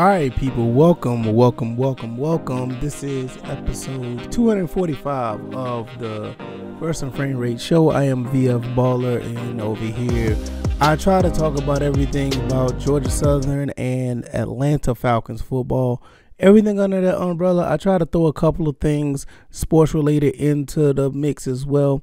All right, people, welcome, welcome, welcome, welcome. This is episode 245 of the First and Frame Rate Show. I am VF Baller, and over here, I try to talk about everything about Georgia Southern and Atlanta Falcons football. Everything under that umbrella. I try to throw a couple of things sports related into the mix as well.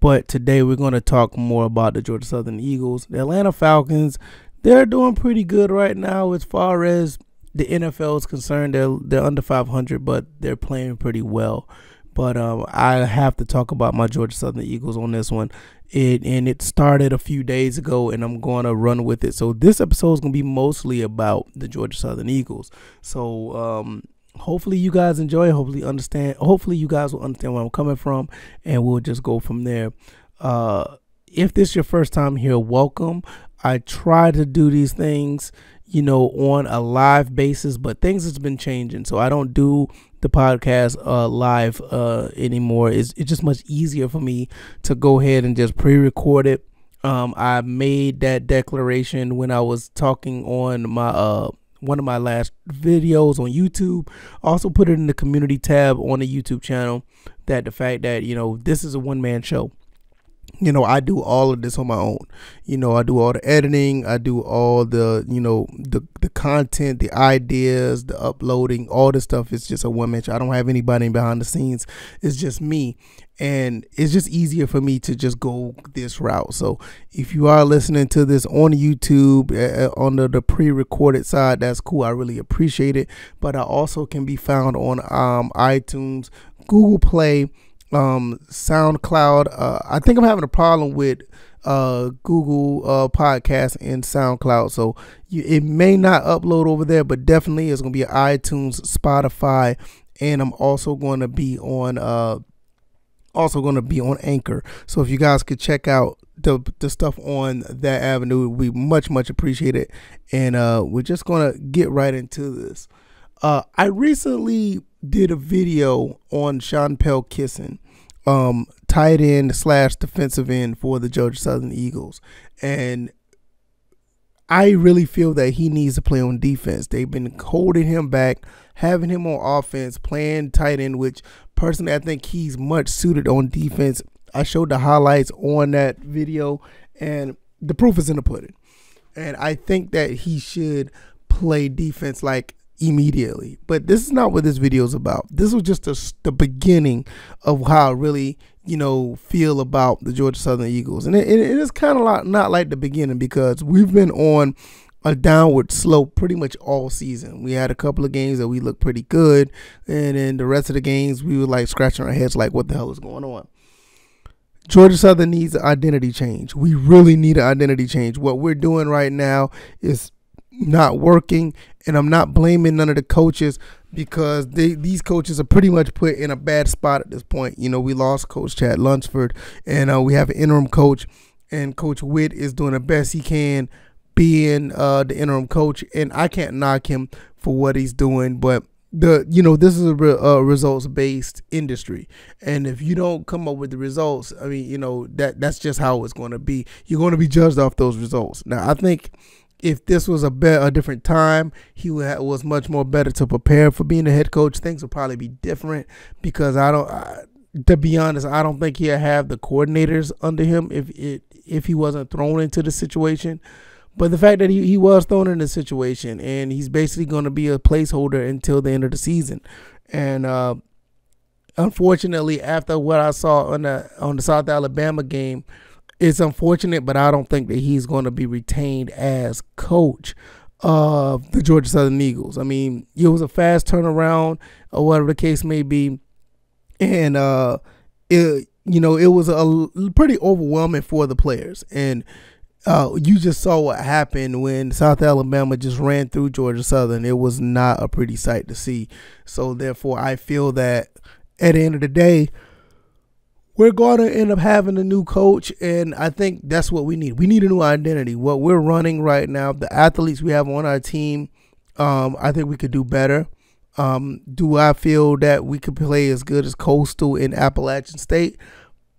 But today we're going to talk more about the Georgia Southern Eagles. The Atlanta Falcons they're doing pretty good right now as far as the NFL is concerned. They're they're under 500, but they're playing pretty well. But um, I have to talk about my Georgia Southern Eagles on this one. It and it started a few days ago, and I'm going to run with it. So this episode is going to be mostly about the Georgia Southern Eagles. So um, hopefully you guys enjoy. Hopefully understand. Hopefully you guys will understand where I'm coming from, and we'll just go from there. Uh, if this is your first time here, welcome. I try to do these things, you know, on a live basis, but things has been changing. So I don't do the podcast uh, live uh, anymore. It's, it's just much easier for me to go ahead and just pre-record it. Um, I made that declaration when I was talking on my uh, one of my last videos on YouTube. Also put it in the community tab on the YouTube channel that the fact that you know this is a one man show you know i do all of this on my own. You know i do all the editing i do all the you know the the content the ideas the uploading all this stuff is just a one man i don't have anybody behind the scenes. It's just me. And it's just easier for me to just go this route. So if you are listening to this on youtube uh, on the, the pre-recorded side that's cool. I really appreciate it. But i also can be found on um itunes google play um, SoundCloud. Uh, I think I'm having a problem with uh, Google uh, Podcast and SoundCloud, so you, it may not upload over there, but definitely it's gonna be iTunes, Spotify, and I'm also going to be on uh, also going to be on Anchor. So if you guys could check out the the stuff on that avenue, we much much appreciate it. And uh, we're just gonna get right into this. Uh, I recently did a video on Sean Pelkisson, um, tight end slash defensive end for the Georgia Southern Eagles, and I really feel that he needs to play on defense. They've been holding him back, having him on offense, playing tight end, which personally I think he's much suited on defense. I showed the highlights on that video, and the proof is in the pudding. And I think that he should play defense like immediately. But this is not what this video is about. This was just a, the beginning of how I really, you know, feel about the Georgia Southern Eagles. And it, it is kind of like, not like the beginning because we've been on a downward slope pretty much all season. We had a couple of games that we looked pretty good, and then the rest of the games we were like scratching our heads like, what the hell is going on? Georgia Southern needs an identity change. We really need an identity change. What we're doing right now is not working, and I'm not blaming none of the coaches because they, these coaches are pretty much put in a bad spot at this point. You know, we lost Coach Chad Lunsford, and uh, we have an interim coach, and Coach Witt is doing the best he can being uh, the interim coach, and I can't knock him for what he's doing, but the you know this is a, re, a results based industry and if you don't come up with the results i mean you know that that's just how it's going to be you're going to be judged off those results now i think if this was a be- a different time, he was much more better to prepare for being a head coach. Things would probably be different because I don't. I, to be honest, I don't think he'd have the coordinators under him if it if he wasn't thrown into the situation. But the fact that he, he was thrown in the situation and he's basically going to be a placeholder until the end of the season, and uh, unfortunately, after what I saw on the on the South Alabama game it's unfortunate, but I don't think that he's going to be retained as coach of the Georgia Southern Eagles. I mean, it was a fast turnaround, or whatever the case may be, and uh, it you know it was a pretty overwhelming for the players, and uh, you just saw what happened when South Alabama just ran through Georgia Southern. It was not a pretty sight to see. So therefore, I feel that at the end of the day we're going to end up having a new coach, and I think that's what we need. We need a new identity. What we're running right now, the athletes we have on our team, um, I think we could do better. Um, do I feel that we could play as good as Coastal in Appalachian State?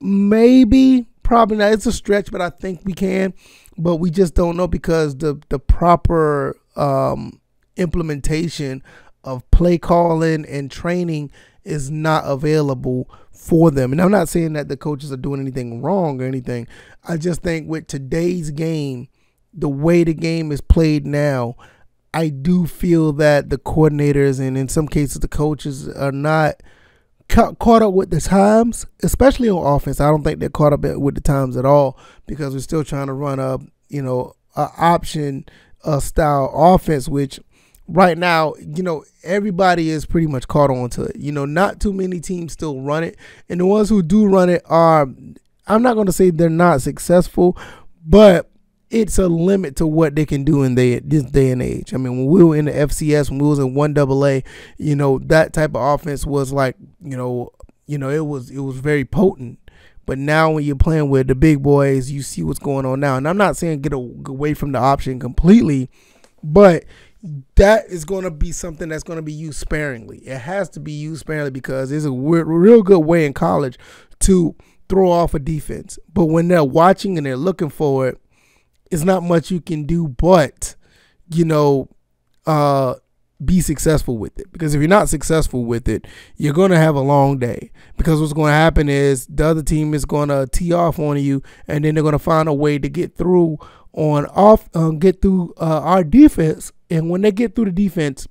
Maybe, probably not. It's a stretch, but I think we can. But we just don't know because the the proper um, implementation of play calling and training is not available for them. And I'm not saying that the coaches are doing anything wrong or anything. I just think with today's game, the way the game is played now, I do feel that the coordinators and in some cases the coaches are not ca- caught up with the times, especially on offense. I don't think they're caught up with the times at all because we're still trying to run a you know a option uh, style offense, which right now, you know, everybody is pretty much caught on to it. You know, not too many teams still run it. And the ones who do run it are, I'm not going to say they're not successful, but it's a limit to what they can do in they, this day and age. I mean, when we were in the FCS, when we was in one double A, you know, that type of offense was like, you know, you know, it was it was very potent. But now when you're playing with the big boys, you see what's going on now. And I'm not saying get away from the option completely, but that is going to be something that's going to be used sparingly. It has to be used sparingly because it's a real good way in college to throw off a defense. But when they're watching and they're looking for it, it's not much you can do but, you know, uh, be successful with it. Because if you're not successful with it, you're going to have a long day. Because what's going to happen is the other team is going to tee off on you, and then they're going to find a way to get through on off, uh, get through uh, our defense and when they get through the defense,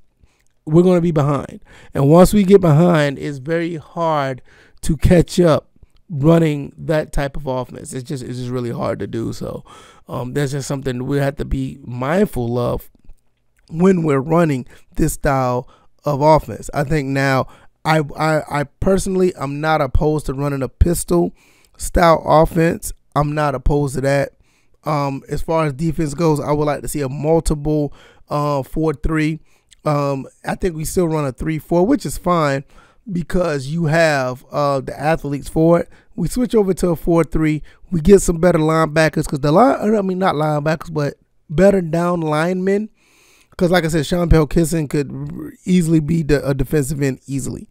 we're going to be behind. And once we get behind, it's very hard to catch up running that type of offense. It's just it's just really hard to do. So um, that's just something we have to be mindful of when we're running this style of offense. I think now I I, I personally I'm not opposed to running a pistol style offense. I'm not opposed to that. Um, as far as defense goes, I would like to see a multiple uh, four three. Um, I think we still run a three four, which is fine because you have uh, the athletes for it. We switch over to a four three. We get some better linebackers because the line, I mean not linebackers, but better down linemen. Because like I said, Sean Pelkisson could easily be the, a defensive end easily,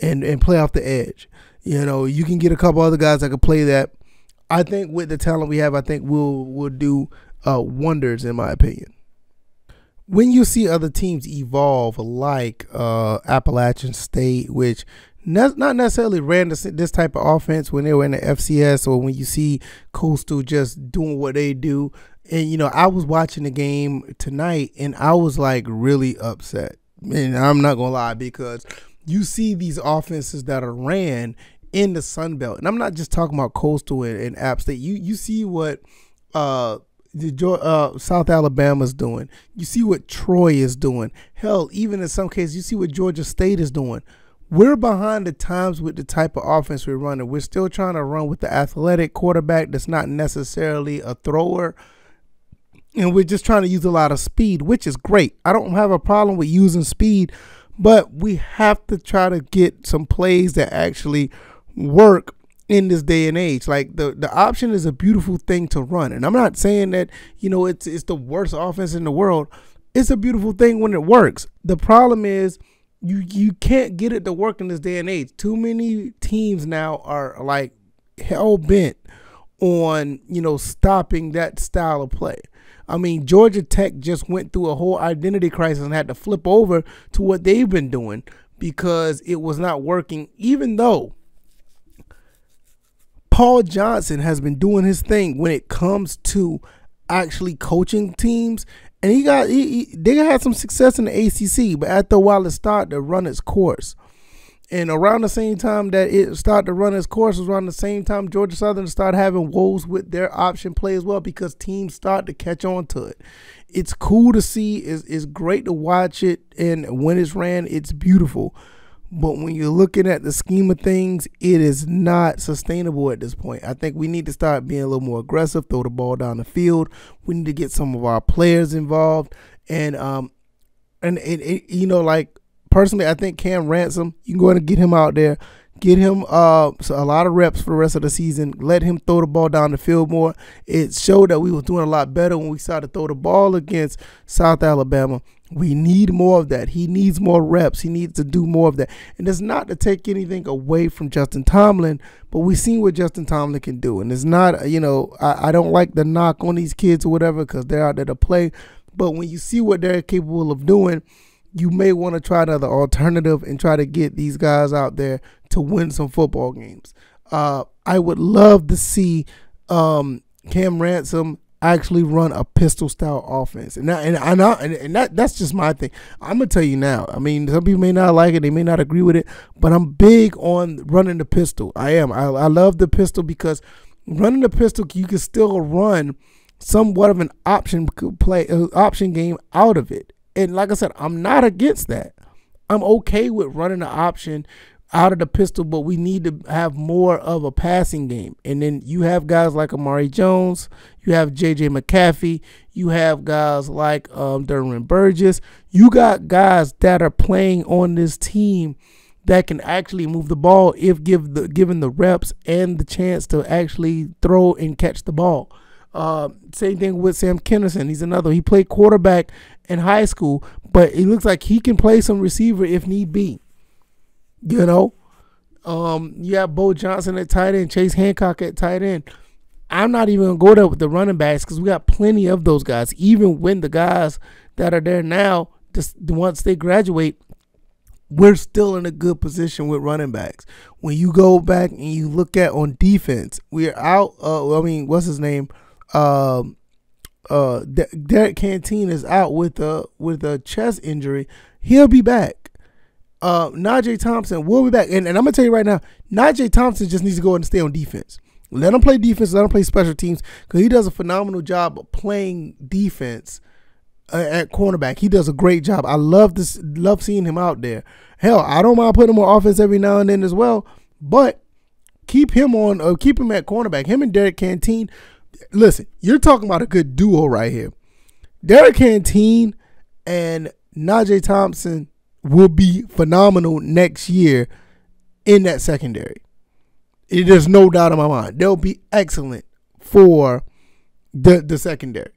and and play off the edge. You know, you can get a couple other guys that could play that. I think with the talent we have, I think we'll we'll do uh, wonders in my opinion when you see other teams evolve, like uh, Appalachian State, which ne- not necessarily ran this, this type of offense when they were in the FCS, or when you see Coastal just doing what they do. And you know, I was watching the game tonight, and I was like really upset. And I'm not gonna lie because you see these offenses that are ran in the Sun Belt, and I'm not just talking about Coastal and, and App State. You you see what uh the uh, South Alabama's doing. You see what Troy is doing. Hell, even in some cases, you see what Georgia State is doing. We're behind the times with the type of offense we're running. We're still trying to run with the athletic quarterback that's not necessarily a thrower. And we're just trying to use a lot of speed, which is great. I don't have a problem with using speed, but we have to try to get some plays that actually work in this day and age. Like the the option is a beautiful thing to run, and I'm not saying that you know it's it's the worst offense in the world. It's a beautiful thing when it works. The problem is you you can't get it to work in this day and age. Too many teams now are like hell bent on you know stopping that style of play. I mean, Georgia Tech just went through a whole identity crisis and had to flip over to what they've been doing because it was not working, even though Paul Johnson has been doing his thing when it comes to actually coaching teams, and he got he, he, they had some success in the ACC, but after a while it started to run its course. And around the same time that it started to run its course was around the same time Georgia Southern started having woes with their option play as well because teams start to catch on to it. It's cool to see. It's, it's great to watch it. And when it's ran, it's beautiful. But when you're looking at the scheme of things, it is not sustainable at this point. I think we need to start being a little more aggressive, throw the ball down the field. We need to get some of our players involved, and um, and it, it you know, like personally, I think Cam Ransom, you can go ahead and get him out there, get him uh so a lot of reps for the rest of the season. Let him throw the ball down the field more. It showed that we were doing a lot better when we started to throw the ball against South Alabama. We need more of that. He needs more reps. He needs to do more of that. And it's not to take anything away from Justin Tomlin, but we've seen what Justin Tomlin can do. And it's not, you know, I, I don't like the knock on these kids or whatever because they're out there to play. But when you see what they're capable of doing, you may want to try another alternative and try to get these guys out there to win some football games. Uh, I would love to see um, Cam Ransom actually run a pistol style offense. And that, and I know, and, and that that's just my thing. I'm gonna tell you now. I mean, some people may not like it, they may not agree with it, but I'm big on running the pistol. I am. I, I love the pistol because running the pistol, you can still run somewhat of an option play, uh, option game out of it. And like I said, I'm not against that. I'm okay with running the option out of the pistol, but we need to have more of a passing game. And then you have guys like Amari Jones, you have JJ McCaffrey, you have guys like um, Derwin Burgess. You got guys that are playing on this team that can actually move the ball if give the given the reps and the chance to actually throw and catch the ball. Uh, same thing with Sam Kinison. He's another. He played quarterback in high school, but it looks like he can play some receiver if need be. You know, um, you have Bo Johnson at tight end, Chase Hancock at tight end. I'm not even gonna go there with the running backs because we got plenty of those guys. Even when the guys that are there now, just once they graduate, we're still in a good position with running backs. When you go back and you look at on defense, we're out. Uh, I mean, what's his name? Um, uh, Derrick Canteen is out with a with a chest injury. He'll be back uh, Najee Thompson will be back. And, and I'm going to tell you right now, Najee Thompson just needs to go and stay on defense. Let him play defense. Let him play special teams because he does a phenomenal job of playing defense uh, at cornerback. He does a great job. I love this. Love seeing him out there. Hell, I don't mind putting him on offense every now and then as well. But keep him on. Uh, keep him at cornerback. Him and Derrick Canteen. Listen, you're talking about a good duo right here. Derrick Canteen and Najee Thompson will be phenomenal next year in that secondary. There's no doubt in my mind. They'll be excellent for the the secondary.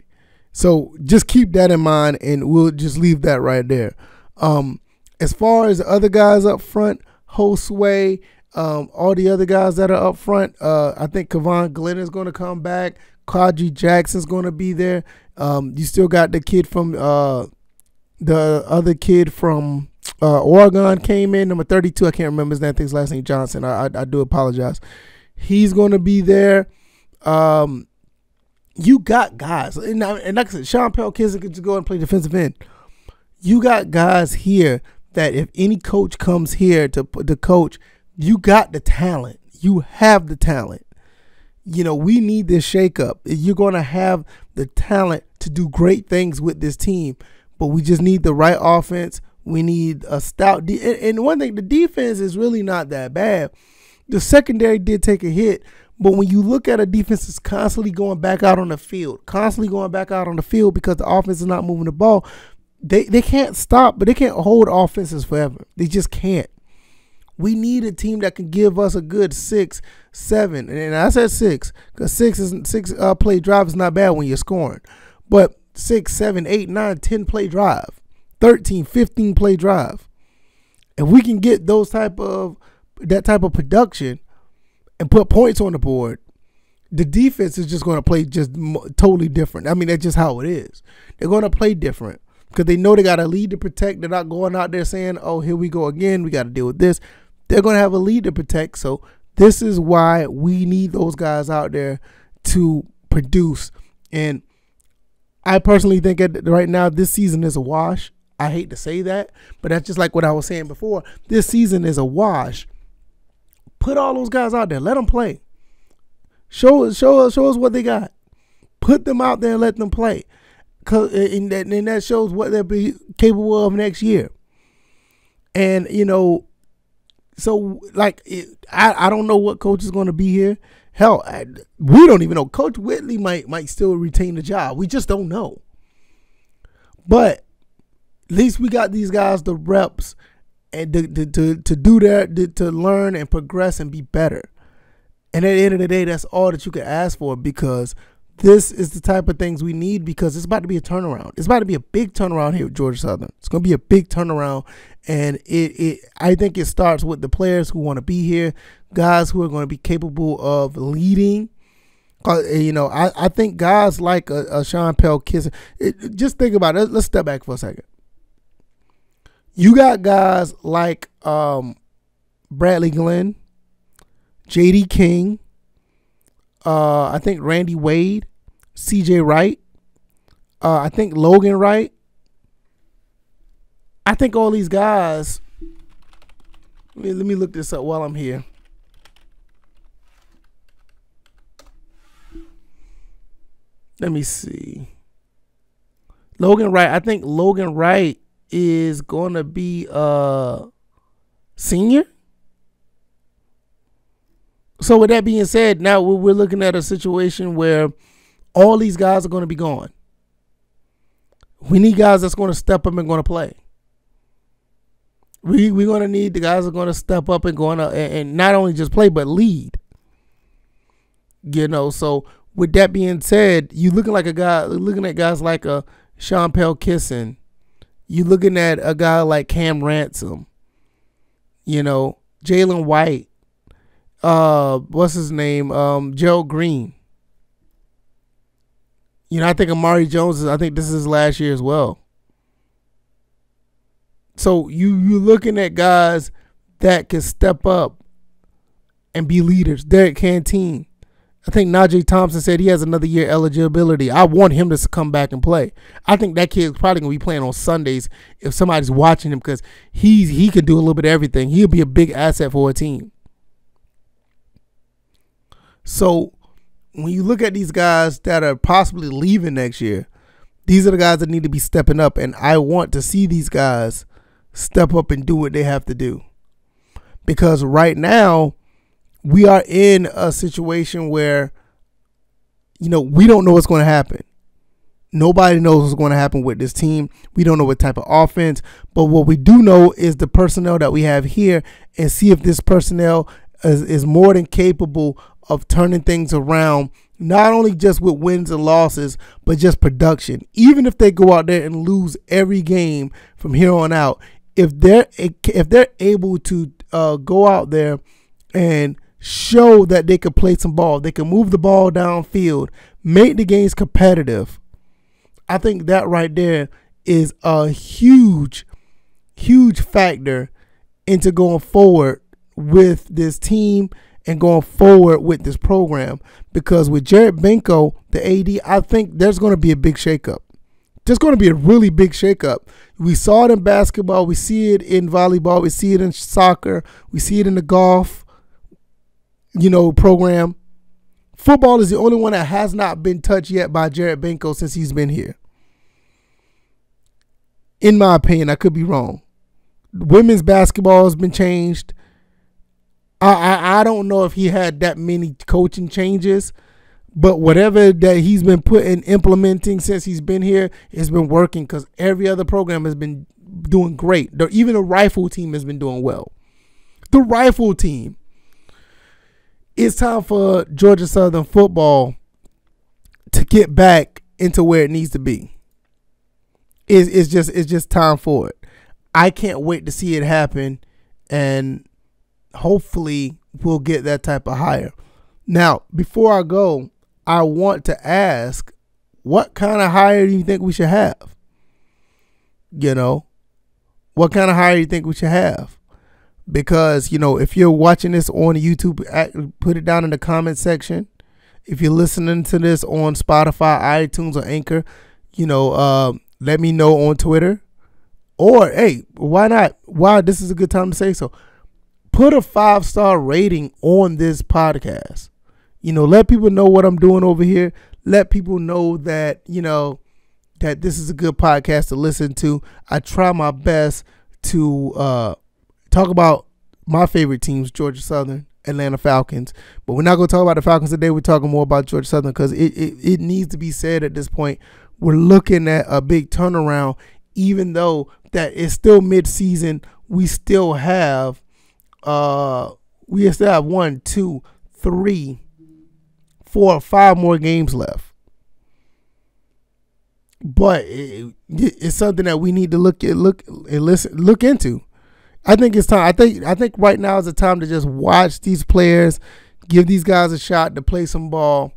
So just keep that in mind, and we'll just leave that right there. Um, as far as the other guys up front, Josue, um, all the other guys that are up front, uh, I think Kavon Glenn is going to come back. Kaji Jackson's going to be there. Um, you still got the kid from uh, the other kid from uh, Oregon came in number 32. I can't remember his name. His last name Johnson. I, I, I do apologize. He's going to be there. Um, you got guys, and, and like I said, Sean Pell Kids could just go and play defensive end. You got guys here that if any coach comes here to to coach, you got the talent. You have the talent. You know, we need this shakeup. You're going to have the talent to do great things with this team, but we just need the right offense we need a stout. De- and one thing, the defense is really not that bad. The secondary did take a hit, but when you look at a defense that's constantly going back out on the field, constantly going back out on the field because the offense is not moving the ball, they they can't stop, but they can't hold offenses forever. They just can't. We need a team that can give us a good six, seven, and I said six because six is six uh, play drive is not bad when you're scoring, but six, seven, eight, nine, ten play drive 13, 15 play drive. If we can get those type of that type of production and put points on the board, the defense is just going to play just totally different. I mean, that's just how it is. They're going to play different because they know they got a lead to protect. They're not going out there saying, "Oh, here we go again. We got to deal with this." They're going to have a lead to protect. So this is why we need those guys out there to produce. And I personally think that right now this season is a wash. I hate to say that, but that's just like what I was saying before. This season is a wash. Put all those guys out there. Let them play. Show us, show us, show us what they got. Put them out there and let them play. Cause eh, and that, and that shows what they'll be capable of next year. And you know, so like it, I I don't know what coach is going to be here. Hell, I, we don't even know. Coach Whitley might might still retain the job. We just don't know. But least we got these guys the reps and to, to, to, to do that, to, to learn and progress and be better. And at the end of the day, that's all that you can ask for because this is the type of things we need because it's about to be a turnaround. It's about to be a big turnaround here at Georgia Southern. It's going to be a big turnaround, and it, it I think it starts with the players who want to be here, guys who are going to be capable of leading, Uh, you know, I, I think guys like a, a Sean Pelkisson. It, just think about it. Let's step back for a second. You got guys like um, Bradley Glenn, J.D. King, uh, I think Randy Wade, C.J. Wright, uh, I think Logan Wright. I think all these guys. Let me, let me look this up while I'm here. Let me see. Logan Wright. I think Logan Wright is going to be a senior. So with that being said, now we're looking at a situation where all these guys are going to be gone. We need guys that's going to step up and going to play. We we're going to need the guys that are going to step up and going to and, and not only just play but lead. You know, so with that being said, you looking like a guy looking at guys like a Sean Pelkisson. You looking at a guy like Cam Ransom. You know, Jalen White. Uh, what's his name? Um, Joe Green. You know, I think Amari Jones is. I think this is last year as well. So you you're looking at guys that can step up and be leaders. Derrick Canteen. I think Najee Thompson said he has another year eligibility. I want him to come back and play. I think that kid's probably gonna be playing on Sundays if somebody's watching him because he's he can do a little bit of everything. He'll be a big asset for a team. So when you look at these guys that are possibly leaving next year, these are the guys that need to be stepping up, and I want to see these guys step up and do what they have to do. Because right now, we are in a situation where, you know, we don't know what's going to happen. Nobody knows what's going to happen with this team. We don't know what type of offense, but what we do know is the personnel that we have here and see if this personnel is, is more than capable of turning things around, not only just with wins and losses, but just production. Even if they go out there and lose every game from here on out, if they're if they're able to uh, go out there and show that they can play some ball, they can move the ball downfield, make the games competitive. I think that right there is a huge, huge factor into going forward with this team and going forward with this program because with Jared Benko, the AD, I think there's going to be a big shakeup. There's going to be a really big shakeup. We saw it in basketball, we see it in volleyball, we see it in soccer, we see it in the golf, you know, program. Football is the only one that has not been touched yet by Jared Benko since he's been here. In my opinion, I could be wrong. Women's basketball has been changed. I, I, I don't know if he had that many coaching changes, but whatever that he's been putting implementing since he's been here has been working because every other program has been doing great. Even the rifle team has been doing well. The rifle team. It's time for Georgia Southern football to get back into where it needs to be. It's, it's just it's just time for it. I can't wait to see it happen, and hopefully we'll get that type of hire. Now, before I go, I want to ask what kind of hire do you think we should have? You know, what kind of hire do you think we should have? Because, you know, if you're watching this on YouTube, put it down in the comment section. If you're listening to this on Spotify, iTunes, or Anchor, you know, uh, let me know on Twitter. Or, hey, why not? Why? This is a good time to say so put a five star rating on this podcast. You know, let people know what I'm doing over here. Let people know that, you know, that this is a good podcast to listen to. I try my best to uh, talk about my favorite teams, Georgia Southern, Atlanta Falcons. But we're not going to talk about the Falcons today. We're talking more about Georgia Southern because it, it, it needs to be said at this point. We're looking at a big turnaround, even though that it's still mid-season. We still have uh, we still have one, two, three, four, five more games left. But it, it's something that we need to look at, look and listen, look into. I think it's time. I think I think right now is the time to just watch these players, give these guys a shot to play some ball,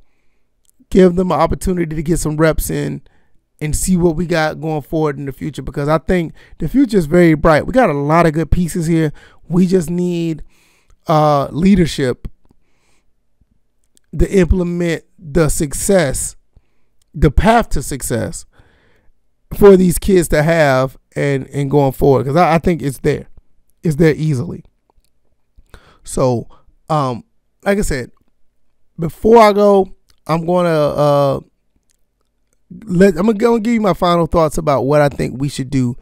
give them an opportunity to get some reps in and see what we got going forward in the future because I think the future is very bright. We got a lot of good pieces here. We just need uh, leadership to implement the success, the path to success for these kids to have and and going forward because I, I think it's there, it's there easily. So, um, like I said, before I go, I'm gonna uh let I'm gonna give you my final thoughts about what I think we should do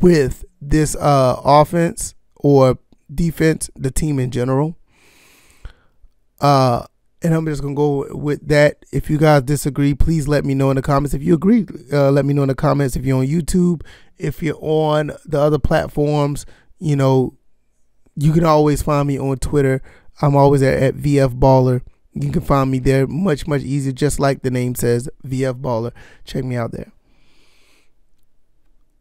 with this uh offense or defense, the team in general. Uh and I'm just gonna go with that. If you guys disagree, please let me know in the comments. If you agree, uh, let me know in the comments. If you're on YouTube, if you're on the other platforms, you know, you can always find me on Twitter. I'm always at, at VF Baller. You can find me there much, much easier, just like the name says, VF Baller. Check me out there.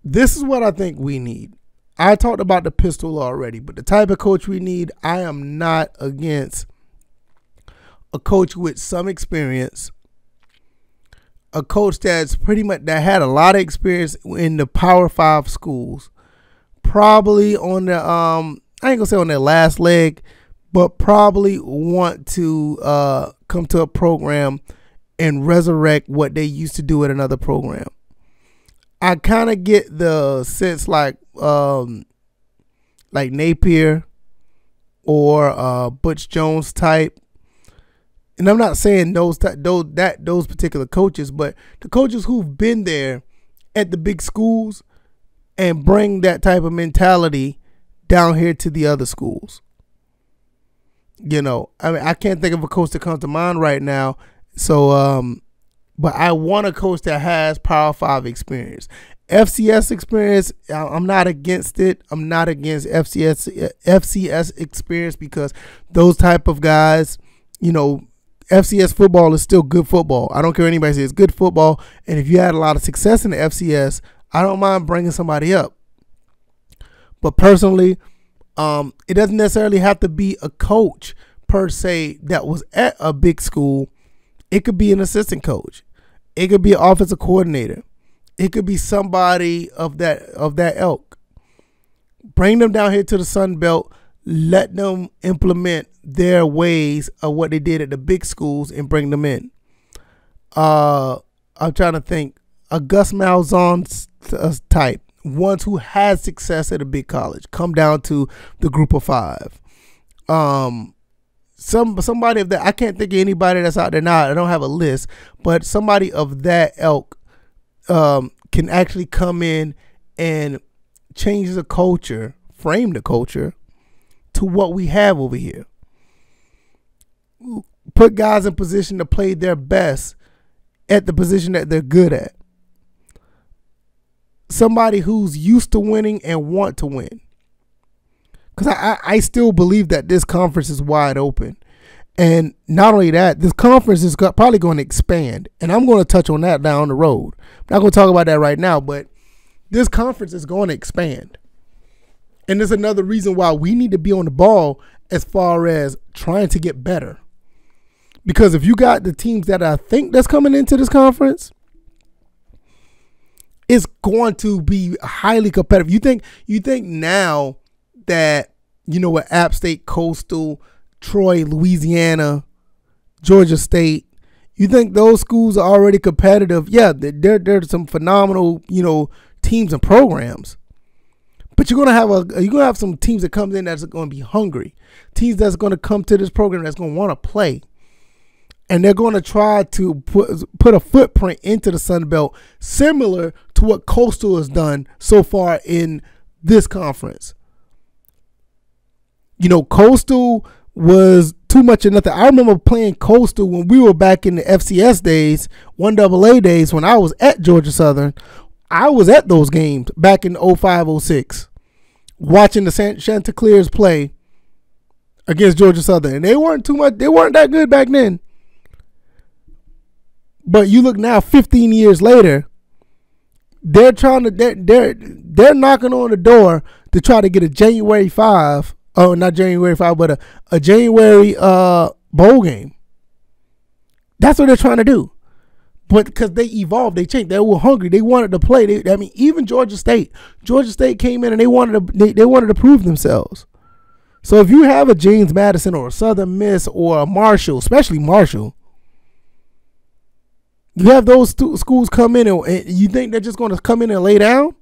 This is what I think we need. I talked about the pistol already, but the type of coach we need, I am not against a coach with some experience, a coach that's pretty much that had a lot of experience in the Power Five schools, probably on the um I ain't gonna say on their last leg, but probably want to uh, come to a program and resurrect what they used to do at another program. I kind of get the sense like um, like Napier or uh, Butch Jones type. And I'm not saying those those that those particular coaches, but the coaches who've been there at the big schools and bring that type of mentality down here to the other schools. You know, I mean, I can't think of a coach that comes to mind right now. So, um, but I want a coach that has Power Five experience. FCS experience, I'm not against it. I'm not against FCS FCS experience because those type of guys, you know, FCS football is still good football. I don't care anybody says it's good football. And if you had a lot of success in the FCS, I don't mind bringing somebody up. But personally, um, it doesn't necessarily have to be a coach per se that was at a big school. It could be an assistant coach. It could be an offensive coordinator. It could be somebody of that of that elk. Bring them down here to the Sun Belt. Let them implement their ways of what they did at the big schools and bring them in. Uh, I'm trying to think. A Gus type ones who had success at a big college come down to the group of five. Um, some somebody of that I can't think of anybody that's out there now. I don't have a list, but somebody of that elk um, can actually come in and change the culture, frame the culture to what we have over here. Put guys in position to play their best at the position that they're good at somebody who's used to winning and want to win. Because I, I still believe that this conference is wide open. And not only that, this conference is probably going to expand. And I'm going to touch on that down the road. I'm not going to talk about that right now, but this conference is going to expand. And there's another reason why we need to be on the ball as far as trying to get better. Because if you got the teams that I think that's coming into this conference, it's going to be highly competitive. You think you think now that you know what App State, Coastal, Troy, Louisiana, Georgia State, you think those schools are already competitive? Yeah, there there's some phenomenal you know teams and programs. But you're gonna have a you're gonna have some teams that comes in that's gonna be hungry, teams that's gonna come to this program that's gonna want to play and they're going to try to put put a footprint into the Sun Belt similar to what Coastal has done so far in this conference. You know, Coastal was too much of nothing. I remember playing Coastal when we were back in the FCS days, one double A days when I was at Georgia Southern. I was at those games back in 05, 06, watching the Chanticleers play against Georgia Southern. And they weren't too much, they weren't that good back then. But you look now, 15 years later, they're trying to they're they're, they're knocking on the door to try to get a January five. Oh, not January five, but a, a January uh bowl game. That's what they're trying to do. but because they evolved, they changed. They were hungry. They wanted to play. They, I mean, even Georgia State. Georgia State came in and they wanted to. They, they wanted to prove themselves. So if you have a James Madison or a Southern Miss or a Marshall, especially Marshall, you have those stu- schools come in and, and you think they're just going to come in and lay down.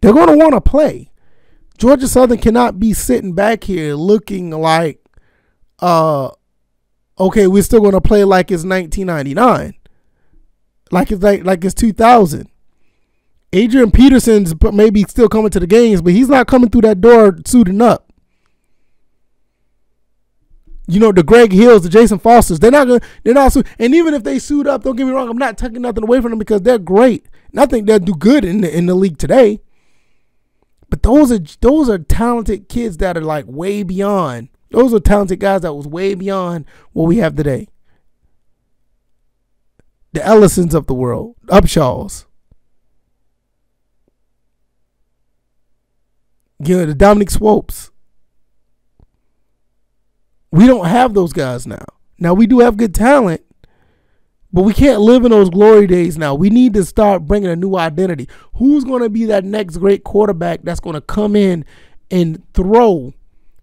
They're going to want to play. Georgia Southern cannot be sitting back here looking like, uh, okay, we're still going to play like it's 1999, like it's like like it's 2000. Adrian Peterson's maybe still coming to the games, but he's not coming through that door suiting up. You know the Greg Hills, the Jayson Fosters. They're not gonna. They're not. And even if they suit up, don't get me wrong. I'm not taking nothing away from them because they're great. And I think they'll do good in the in the league today. But those are those are talented kids that are like way beyond. Those are talented guys that was way beyond what we have today. The Ellisons of the world, Upshaws. You know, the Dominique Swopes. We don't have those guys now. Now we do have good talent, but we can't live in those glory days now. We need to start bringing a new identity. Who's going to be that next great quarterback that's going to come in and throw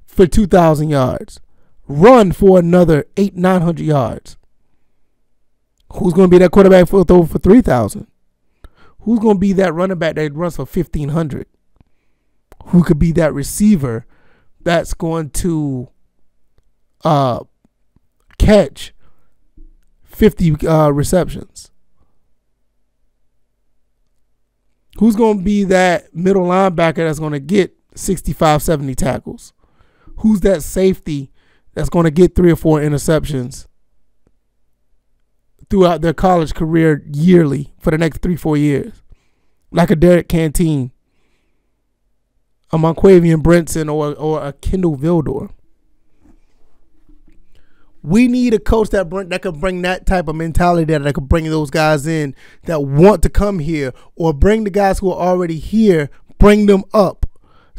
for 2,000 yards, run for another eight, 900 yards? Who's going to be that quarterback for throw for 3,000? Who's going to be that running back that runs for 1,500? Who could be that receiver that's going to uh, catch 50 uh, receptions? Who's going to be that middle linebacker that's going to get 65, 70 tackles? Who's that safety that's going to get three or four interceptions throughout their college career yearly for the next three, four years? Like a Derrick Canteen, a Monquavian Brinson, or, or a Kindle Vildor. We need a coach that bring, that could bring that type of mentality that, that could bring those guys in that want to come here, or bring the guys who are already here, bring them up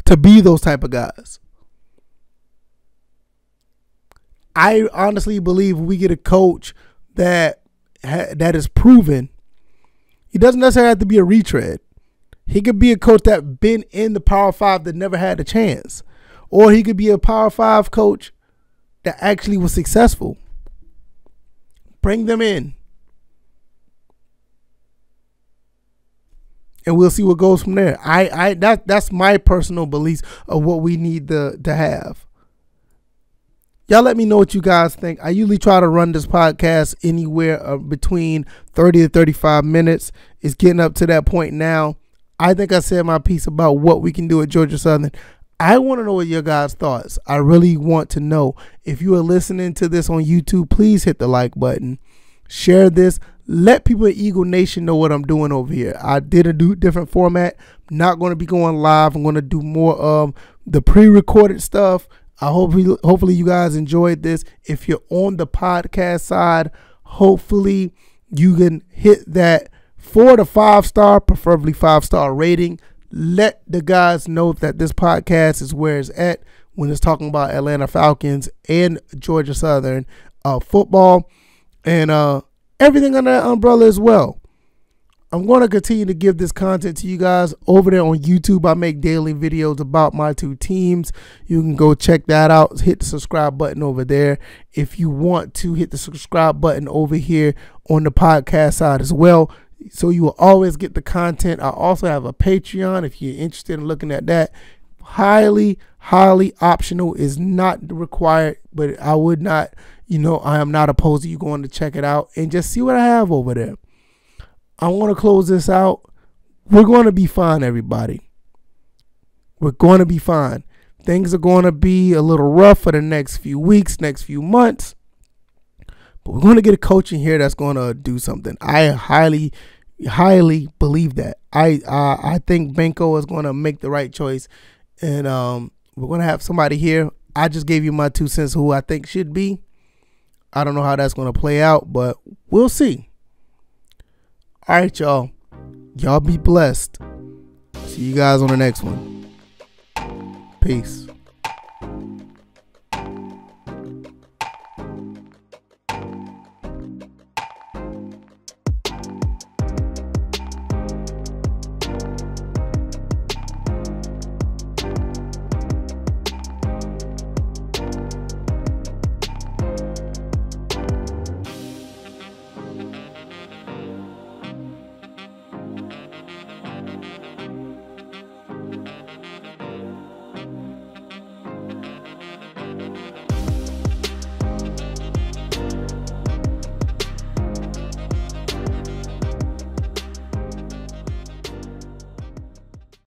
to be those type of guys. I honestly believe we get a coach that that is proven. He doesn't necessarily have to be a retread. He could be a coach that been in the Power Five that never had a chance, or he could be a Power Five coach that actually was successful. Bring them in. And we'll see what goes from there. I, I that that's my personal beliefs of what we need to to have. Y'all let me know what you guys think. I usually try to run this podcast anywhere uh, between 30 to 35 minutes. It's getting up to that point now. I think I said my piece about what we can do at Georgia Southern. I want to know what your guys' thoughts. I really want to know. If you are listening to this on YouTube, please hit the like button. Share this. Let people at Eagle Nation know what I'm doing over here. I did a do different format. I'm not going to be going live. I'm going to do more of the pre-recorded stuff. I hope hopefully you guys enjoyed this. If you're on the podcast side, hopefully you can hit that four to five star, preferably five star rating let the guys know that this podcast is where it's at when it's talking about Atlanta Falcons and Georgia Southern uh, football and uh, everything under that umbrella as well. I'm going to continue to give this content to you guys over there on YouTube. I make daily videos about my two teams. You can go check that out. Hit the subscribe button over there. If you want to hit the subscribe button over here on the podcast side as well, so you will always get the content. I also have a Patreon if you're interested in looking at that. Highly, highly optional is not required, but I would not, you know, I am not opposed to you going to check it out and just see what I have over there. I want to close this out. We're going to be fine, everybody. We're going to be fine. Things are going to be a little rough for the next few weeks, next few months. But we're going to get a coach in here that's going to do something. I highly, highly believe that. I I think Benko is going to make the right choice, and um, we're going to have somebody here. I just gave you my two cents who I think should be. I don't know how that's going to play out, but we'll see. All right, y'all. Y'all be blessed. See you guys on the next one. Peace.